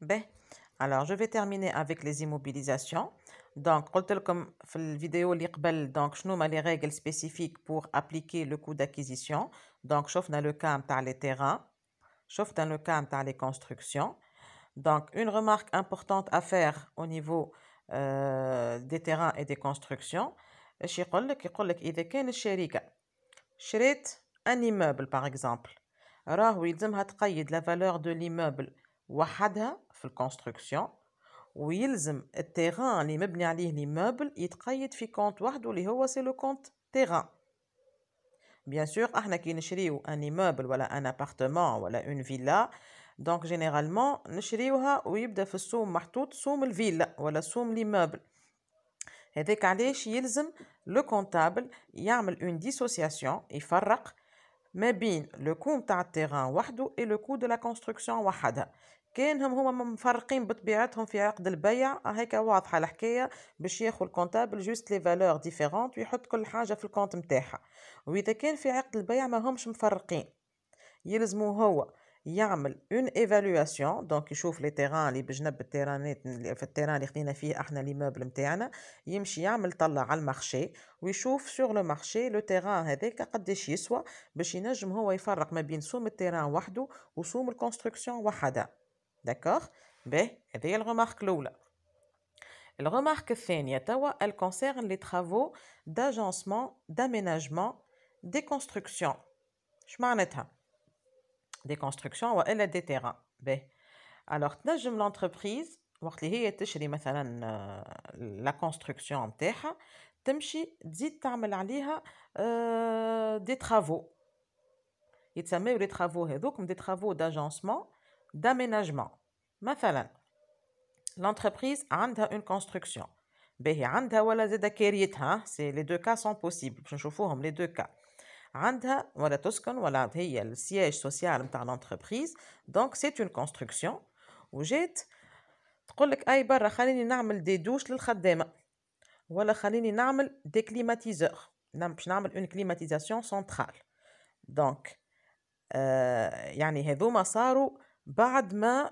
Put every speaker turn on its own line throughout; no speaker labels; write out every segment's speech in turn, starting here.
B. Alors, je vais terminer avec les immobilisations. Donc, comme vidéo donc je les règles spécifiques pour appliquer le coût d'acquisition. Donc, chauffe dans le cas par les terrains, chauffe dans le cas par les constructions. Donc, une remarque importante à faire au niveau euh, des terrains et des constructions. Je un immeuble par exemple. la valeur de l'immeuble فالور دو ليموبل وحدها في الكونستركسيون ويلزم التيران اللي مبني عليه ليموبل يتقيد في كونت وحده اللي هو سي لو كونت تيران بيان سور احنا كي نشريو ان ايموبل ولا ان ابارتمون ولا اون فيلا دونك جينيرالمون نشريوها ويبدا في السوم محطوط سوم الفيلا ولا سوم ليموبل هذاك علاش يلزم لو كونتابل يعمل اون ديسوسياسيون يفرق ما بين لو كو نتاع التيران وحده اي لو كو دو لا كونستركسيون وحدها كأنهم هما مفرقين بطبيعتهم في عقد البيع. هيك واضحة الحكاية. باش ياخذ الكونتابل جوست لي فالور ديفيرونت ويحط كل حاجة في الكونت نتاعها وإذا كان في عقد البيع ما همش مفرقين. يلزمو هو يعمل اون ايفالواسيون دونك يشوف لي تيران اللي بجنب التيرانات في التيران اللي خدينا فيه إحنا ليموبل نتاعنا يمشي يعمل طلع على المارشي ويشوف سور لو مارشي لو تيران هذاك قداش يسوى باش ينجم هو يفرق ما بين سوم التيران وحده وسوم الكونستركسيون وحدها. داكوغ باهي هذه الغومارك الاولى الغومارك الثانيه توا الكونسيرن لي ترافو داجونسمون داميناجمون دي كونستركسيون اش معناتها دي كونستركسيون والا دي تيران باهي الوغ تنجم لونتربريز وقت اللي هي تشري مثلا لا كونستركسيون نتاعها تمشي تزيد تعمل عليها دي ترافو يتسميو لي ترافو هذوك دي ترافو داجونسمون داميناجمون مثلا لونتربريز عندها اون كونستركسيون باهي عندها ولا زاد كاريتها سي لي دو كا سون بوسيبل باش نشوفوهم لي دو كا عندها ولا تسكن ولا هي السياج سوسيال نتاع لونتربريز دونك سي اون كونستركسيون وجات تقول لك اي برا خليني نعمل دي دوش للخدامه ولا خليني نعمل دي كليماتيزور باش نعمل اون كليماتيزاسيون سنترال دونك آه يعني هذوما صاروا بعد ما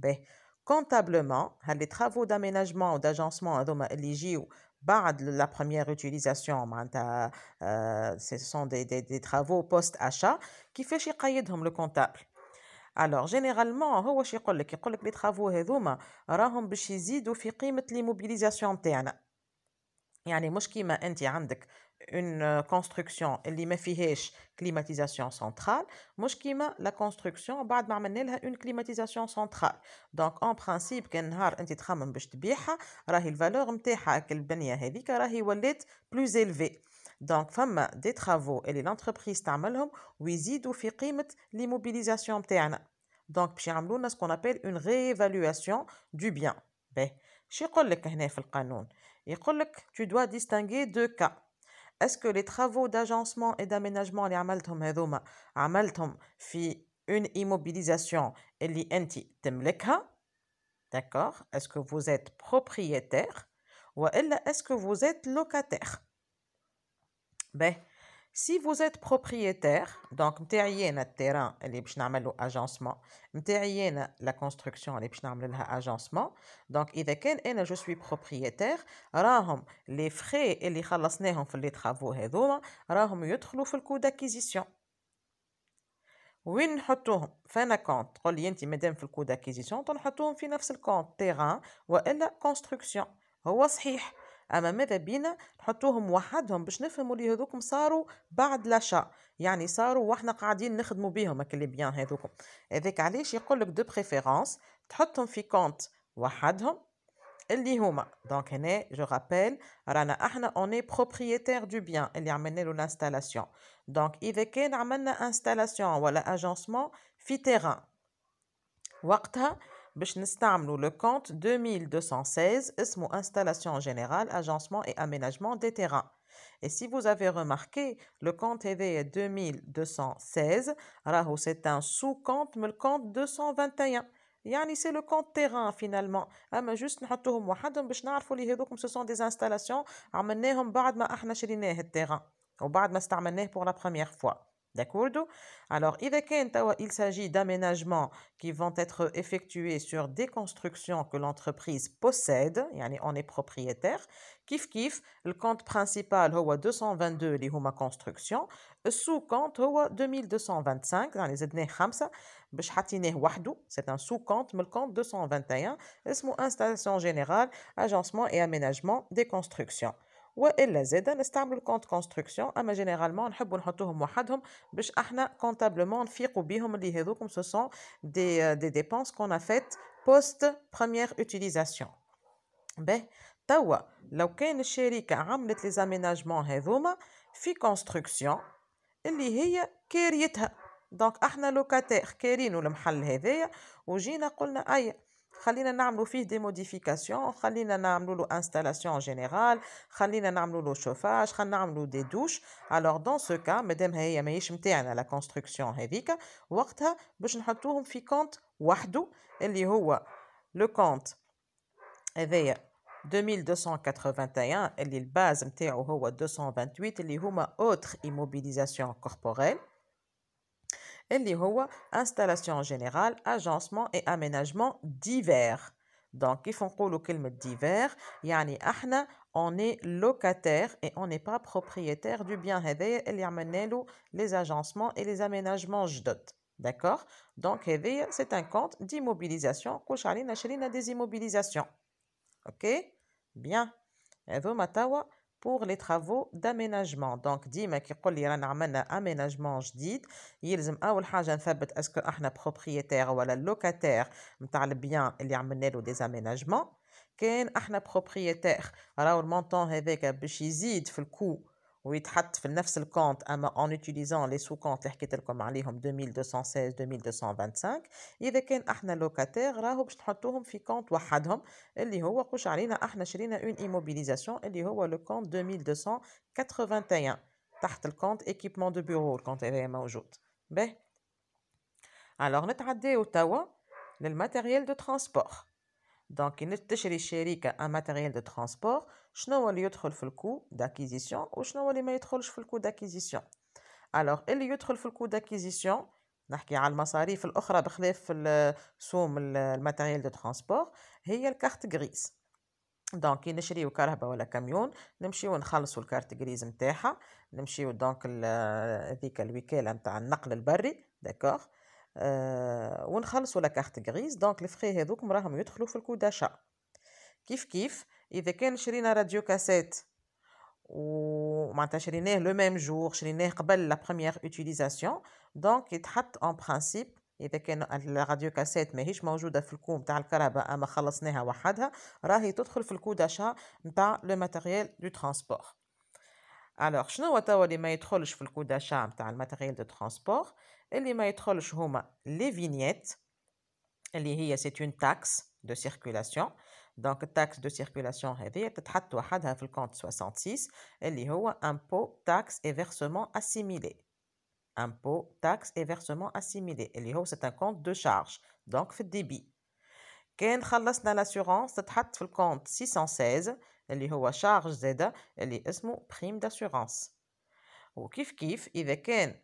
باهي كونتابلمون هاد لي ترافو داميناجمون وداجونسمون هذوما اللي يجيو بعد لا première utilisation معناتها ce sont des, des, des travaux post achat كيفاش يقيدهم لو كونتابل alors généralement هو واش يقول لك يقول لك لي ترافو هذوما راهم باش يزيدوا في قيمه ليموبيليزاسيون تاعنا يعني مش كيما انت عندك اون كونستركسيون اللي ما فيهاش كليماتيزاسيون سنترال مش كيما لا كونستركسيون بعد ما عملنا لها اون كليماتيزاسيون سنترال دونك اون برانسيب كان نهار انت تخمم باش تبيعها راهي الفالور نتاعها البنيه هذيك راهي ولات بلوز الفي دونك فما دي ترافو اللي لونتربريز تعملهم ويزيدوا في قيمه ليموبيليزاسيون نتاعنا دونك باش يعملوا لنا سكون ابيل اون ريفالواسيون دو بيان باهي شو يقول لك هنا في القانون يقول لك tu dois distinguer deux cas est-ce que les travaux d'agencement et d'aménagement اللي عملتهم هذوما عملتهم في une immobilisation اللي انت تملكها d'accord est-ce que vous êtes propriétaire والا est-ce que vous êtes locataire ben si vous êtes propriétaire donc نتاعي انا التيران اللي باش نعمل له اجانسمون نتاعي انا لا كونستركسيون اللي باش نعمل لها اجانسمون دونك اذا كان انا جو سوي بروبريتير راهم لي فري اللي خلصناهم في لي ترافو هذوما راهم يدخلوا في الكو داكيزيسيون وين نحطوهم فانا كونت تقول لي انت مادام في الكو داكيزيسيون تنحطوهم في نفس الكونت تيران والا كونستركسيون هو صحيح أما ماذا بينا؟ نحطوهم وحدهم باش نفهموا اللي هذوكم صاروا بعد لاشا يعني صاروا وإحنا قاعدين نخدموا بيهم هكا لي بيان هذوكم هذاك علاش؟ يقول لك دو بريفيرونس تحطهم في كونت وحدهم اللي هما. دونك هنا جو رابيل رانا إحنا اوني بروبريتير دو بيان اللي عملنا له الانستالاسيون دونك إذا كان عملنا انستالاسيون ولا اجانسمون في تيران وقتها باش نستعملوا le compte 2216 اسمه installation générale agencement et aménagement des terrains et si vous avez remarqué le compte est 2216 راهو c'est un sous-compte mais le compte 221 يعني c'est le compte terrain finalement اما juste نحطوهم وحدهم باش نعرفوا اللي هذوكم ce sont des installations عملناهم بعد ما احنا شريناه التيران وبعد ما استعملناه pour la première fois D'accord Alors, il s'agit d'aménagements qui vont être effectués sur des constructions que l'entreprise possède, on est propriétaire. Kif kif, le compte principal est 222 li ma construction, le sous-compte est 2225 dans les années 5 c'est un sous-compte, mais le compte 221 est installation générale, agencement et aménagement des constructions. وإلا زاد نستعمل الكونت كونستركسيون أما جينيرالمون نحبوا نحطوهم وحدهم باش إحنا كونتابلمون نفيقوا بيهم اللي هذوكم سو سون دي دي ديبونس كون فيت بوست بروميير اوتيليزاسيون باهي توا لو كان الشركة عملت لي زاميناجمون هذوما في كونستركسيون اللي هي كاريتها. دونك إحنا لوكاتير كارينو المحل هذايا وجينا قلنا اي خلينا نعملوا فيه دي موديفيكاسيون خلينا نعملوا له انستالاسيون جينيرال خلينا نعملوا له شوفاج خلينا نعملوا دي دوش الوغ دون سو كا مادام هي ماهيش نتاعنا لا كونستركسيون هذيك وقتها باش نحطوهم في كونت وحده اللي هو لو كونت هذايا 2281 اللي الباز نتاعو هو 228 اللي هما اوتر ايموبيليزاسيون كوربوريل اللي هو installation générale, agencement et aménagement divers. Donc, كيف نقولوا كلمة divers يعني احنا on est locataire et on n'est pas propriétaire du bien هذايا اللي عملنا له les agencements et les aménagements جدد. D'accord Donc, هذايا c'est un compte d'immobilisation. كلش علينا شرينا des immobilisations. OK Bien. هذوما توا pour les travaux d'aménagement. Donc ديما كي يقول لي رانا عملنا اميناجمون جديد يلزم أول حاجة نثبت أسكو أحنا بروبريتير ولا لوكاتير نتاع البيان اللي عملنا له دي اميناجمون كان أحنا بروبريتير راهو المونطون هذاك باش يزيد في الكو ويتحط في نفس الكونت اما اون اوتيليزون لي سو كونت اللي حكيت لكم عليهم 2216 2225 اذا كان احنا لوكاتير راهو باش نحطوهم في كونت وحدهم اللي هو قوش علينا احنا شرينا اون ايموبيليزاسيون اللي هو لو كونت 2281 تحت الكونت ايكيبمون دو بيرو الكونت هذا موجود باهي الوغ نتعداو توا للماتيريال دو ترانسبور دونك كي تشري الشركة ان ماتيريال دو ترانسبور شنو هو اللي يدخل في الكو داكيزيسيون وشنو هو اللي ما يدخلش في الكو داكيزيسيون الوغ اللي يدخل في الكو داكيزيسيون نحكي على المصاريف الأخرى بخلاف سوم الماتيريال دو ترانسبور هي الكارت غريز دونك كي نشريو كرهبه ولا كاميون نمشيو نخلصوا الكارت غريز نتاعها نمشيو دونك هذيك الوكالة نتاع النقل البري داكوغ أه ونخلصوا لا كارت غريز دونك الفخي هذوك راهم يدخلوا في الكو داشا كيف كيف؟ إذا كان شرينا راديو كاسيت ومعناتها شريناه لو ميم جور شريناه قبل لا بروميير اوتيليزاسيون دونك يتحط اون برانسيب إذا كان الراديو كاسيت ماهيش موجودة في الكو نتاع الكهرباء أما خلصناها وحدها راهي تدخل في الكو داشا نتاع لو ماتيريال دو ترانسبور الوغ شنو هو توا اللي ما يدخلش في الكو داشا نتاع الماتيريال دو ترانسبور اللي ما يدخلش هما لي فينيت اللي هي سي اون تاكس دو سيركولاسيون دونك التاكس دو سيركولاسيون هذه تتحط وحدها في الكونت 66 اللي هو امبو تاكس اي فيرسمون اسيميلي امبو تاكس اي فيرسمون اسيميلي اللي هو سي ان كونت دو شارج دونك في الديبي كان خلصنا لاسيورونس تتحط في الكونت 616 اللي هو شارج زاده اللي اسمه بريم داسيورونس وكيف كيف؟ إذا كان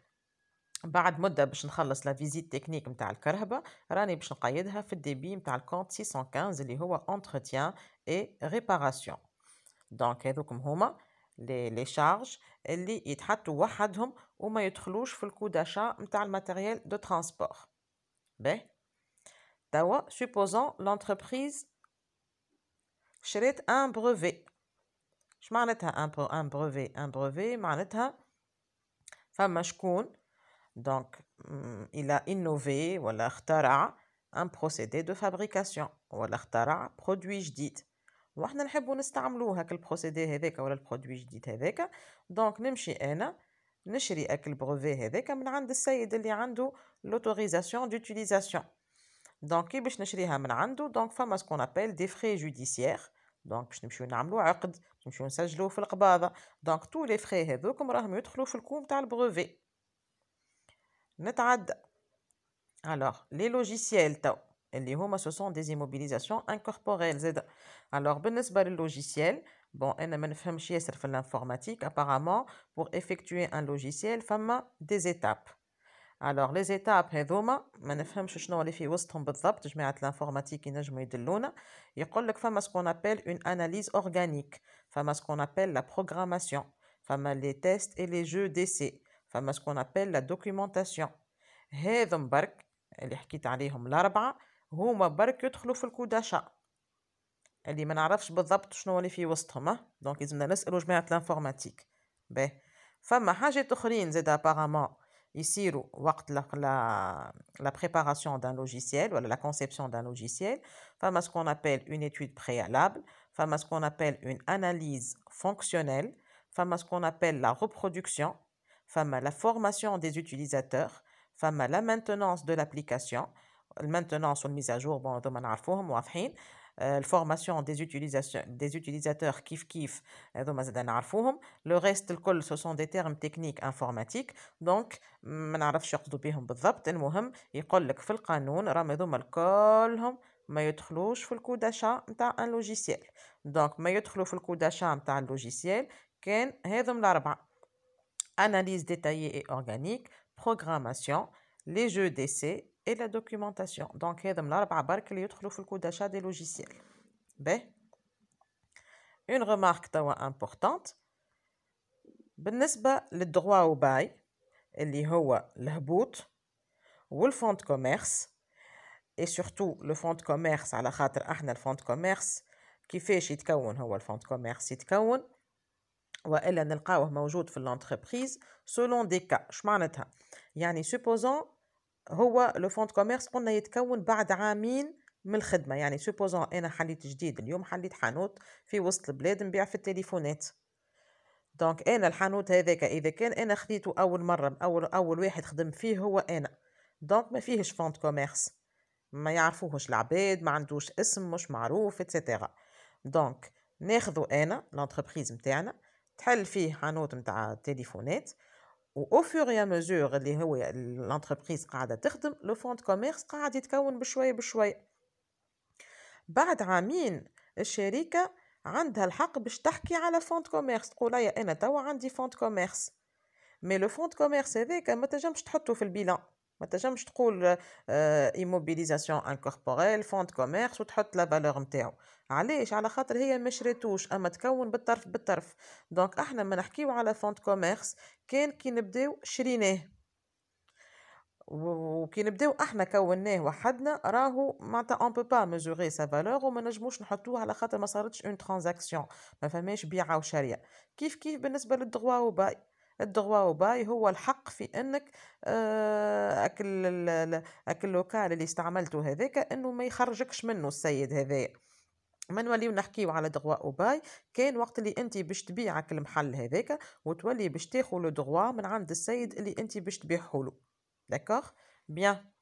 بعد مدة باش نخلص لا فيزيت تكنيك نتاع الكرهبه راني باش نقيدها في الديبي نتاع الكونت 615 اللي هو انتروتيان اي ريباراسيون دونك هذوكم هما لي لي شارج اللي يتحطوا وحدهم وما يدخلوش في الكو داشا نتاع الماتيريال دو ترانسبور باهي توا سوبوزون لونتربريز شريت ان بروفي اش معناتها ان بروفي ان بروفي معناتها فما شكون Donc, il a innové ou اخترع un procédé de fabrication ولا اخترع produit جديد واحنا نحبوا نستعملوه هاك البروسيدي هذاك ولا البرودوي جديد هذاك دونك نمشي انا نشري اك البروفي هذاك من عند السيد اللي عنده لوتوريزاسيون دوتيليزاسيون دونك كي باش نشريها من عنده دونك فما سكون ابل دي فري جوديسيير دونك باش نمشيو نعملو عقد باش نمشيو نسجلوه في القباضة دونك تو لي فري هذوكم راهم يدخلوا في الكوم تاع البروفي نتعدى الوغ لي لوجيسيال تو اللي هما سو سون دي immobilisations انكوربوريل زاد الوغ بالنسبة للوجيسيال بون انا ما نفهمش ياسر في الانفورماتيك ابارامون بور افيكتوي ان لوجيسيال فما دي زيتاب الوغ لي زيتاب هذوما ما نفهمش شنو اللي في وسطهم بالضبط جماعه الانفورماتيك ينجموا يدلونا يقول لك فما سكون ابل اون اناليز اورغانيك فما سكون ابل لا بروغراماسيون فما لي تيست اي لي جو ديسي فما سكون ابل لا دوكيومونطاسيون هذم برك اللي حكيت عليهم الاربعه هما برك يدخلوا في الكوداشا اللي ما نعرفش بالضبط شنو اللي في وسطهم دونك لازمنا نسالوا جماعه الانفورماتيك باهي فما حاجات اخرين زاد ابارامون يصيروا وقت لا لا لا préparation d'un logiciel ou la conception d'un logiciel فما ce qu'on appelle une étude préalable فما ce qu'on appelle une analyse fonctionnelle فما ce qu'on appelle la reproduction فما la formation des utilisateurs فما la maintenance de l'application المينتونانس والميز à jour bon هذوما نعرفوهم واضحين الفورماسيون دي utilisation دي utilisateurs كيف كيف هذوما زاد نعرفوهم لو ريست الكل سو سون دي تيرم تكنيك انفورماتيك دونك ما نعرفش يقصدوا بهم بالضبط المهم يقول لك في القانون راهم هذوما كلهم ما يدخلوش في الكوداشا نتاع ان لوجيسيال دونك ما يدخلوا في الكوداشا نتاع اللوجيسيال كان هذم الاربعه analyse détaillée et organique programmation les jeux d'essai et la documentation donc هذا من الاربعه برك اللي يدخلوا في الكود d'achat des logiciels باهي une remarque توا importante بالنسبه للدغوا وباي اللي هو الهبوط والفونت كوميرس اي سورتو لو فونت كوميرس على خاطر احنا الفونت كوميرس كيفاش يتكون هو الفونت كوميرس يتكون والا نلقاوه موجود في لونتربريز سولون دي كا اش معناتها يعني سوبوزون هو لو فونت كوميرس قلنا يتكون بعد عامين من الخدمة. يعني سوبوزون أنا حليت جديد اليوم حليت حانوت في وسط البلاد نبيع في التليفونات. دونك أنا الحانوت هذاك إذا كان أنا خذيته أول مرة أول أول واحد خدم فيه هو أنا. دونك ما فيهش فونت كوميرس ما يعرفوهش العباد ما عندوش اسم مش معروف اتسيتيرا دونك ناخذو أنا لونتربريز نتاعنا تحل فيه حانوت نتاع تليفونات و au fur et à mesure اللي هو l'entreprise قاعدة تخدم لو فونت كوميرس قاعد يتكون بشوية بشوية بعد عامين الشركة عندها الحق باش تحكي على فونت كوميرس تقول يا أنا توا عندي فونت كوميرس مي لو فونت كوميرس هذاك ما تنجمش تحطه في البيلان. ما تنجمش تقول ايموبيليزاسيون انكوربوريل فونت كوميرس وتحط لا فالور نتاعو. علاش؟ على خاطر هي ما أما تكون بالطرف بالطرف. دونك أحنا ما نحكيو على فونت كوميرس كان كي نبداو شريناه. وكي نبداو أحنا كوناه وحدنا راهو معناتها اون بو با ميزوري سا فالور وما نجموش نحطوه على خاطر ما صارتش اون ترانزاكسيون ما فماش بيعة وشريه كيف كيف بالنسبة للدغوا وباي الدغوا وباي هو الحق في أنك آه، أكل أكل اللوكال اللي استعملته هذاك إنه ما يخرجكش منه السيد هذايا ما نوليو نحكيو على دغوا اوباي كان وقت اللي أنت باش تبيعك المحل هذاك وتولي باش تاخذ لو من عند السيد اللي أنت باش تبيعه له. داكوغ بيان